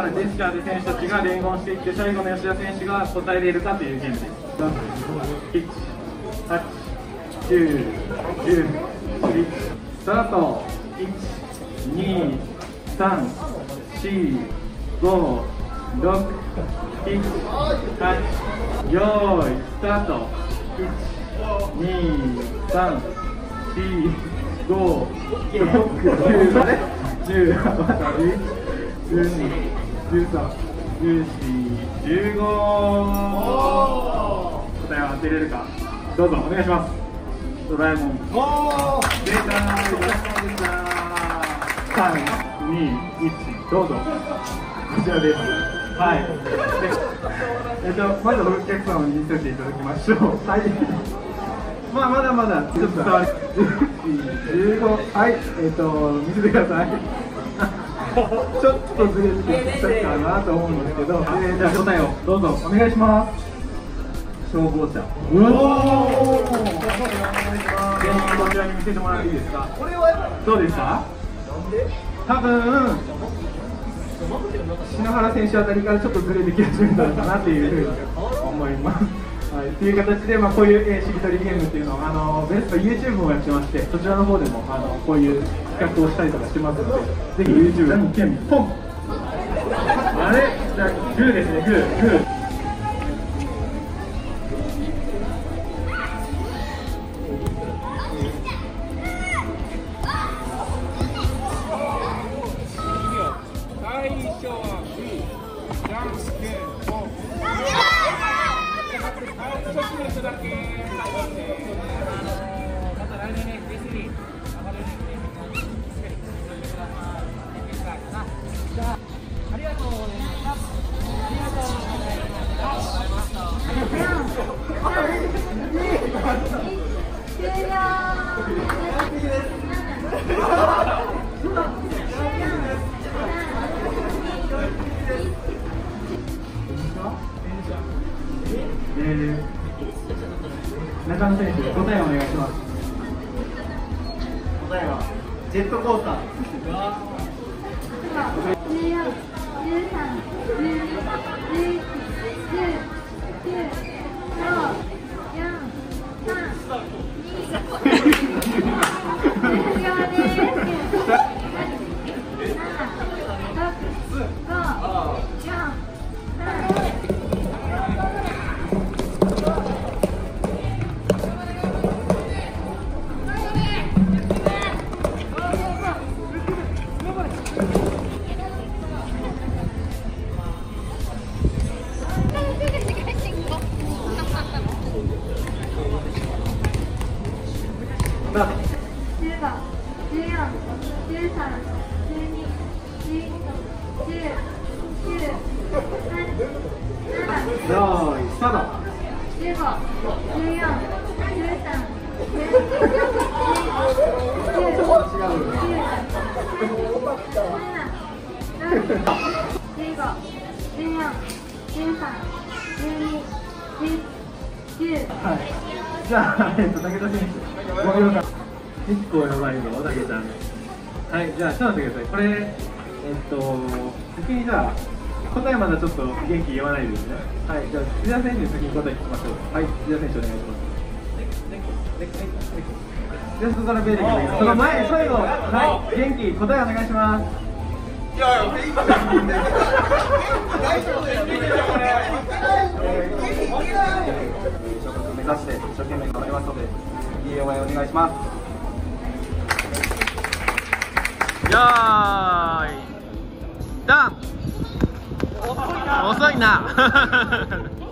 からジェスチャーで選手たちが連言していって最後の吉田選手が答えれるかというゲームです。1 8 9 10スタート。1 2 3 4 5 6 7 8よーいスタート1 2 3 4 5 6 7 10 11 12、13、14、15答えを当てれるかどうぞお願いしますドラえもんおー。出たドラえもんでした3、2、1どうぞこちらですはいでえっとまずお客様に見せていただきましょうはいまあまだまだちょっと伝わる15はいえっと見せてくださいちょっとずれてきたかなと思うんですけど、えー、じゃあ答えをどうぞお願いします。消防車。おおこちらに見せてもらっていいですか？これはどうですか？多分篠原選手あたりからちょっとずれてき始めたのかなっていうふうに思います。はい、っていう形で、まあ、こういう、えー、しりとりゲームっていうのをあのベスト YouTube もやってましてそちらの方でもあのこういう企画をしたりとかしてますのでぜひ YouTube じゃんけんポン。あれ？じゃあグーですねグー。グー中野選手、答えをお願いします。答えはジェットコースター。番10番14 13 12 19 9 8 7よいスタート。15 14 13 12 19 9 8 7 15 14 13 12 10はい、じゃあ、えっと、武田選手、5秒間、日光の前の大竹ちゃん。はい、じゃあ、ちょっと待ってください。これ、えっと、先にじゃあ、答えまだちょっと元気言わないですね。はい、じゃあ、藤田選手に先に答え聞きましょう。はい、藤田選手お願いします。じゃあ、そこからベールその前、最後、はい、元気、答えお願いします。いやいや、今大丈夫ーい、ダン。遅いな。